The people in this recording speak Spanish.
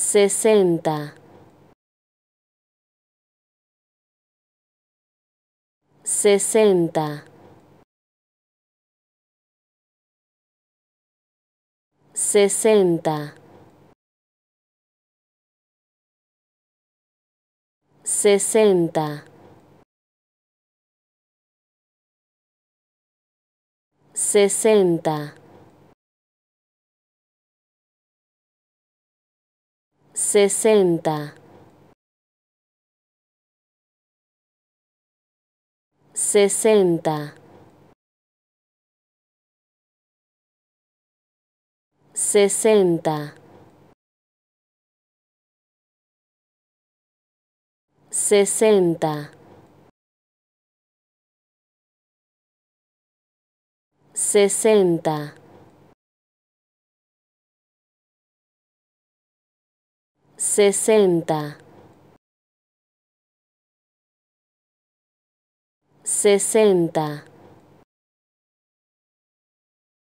sesenta, sesenta, sesenta, sesenta, sesenta, sesenta, sesenta, sesenta, sesenta, sesenta, sesenta, sesenta,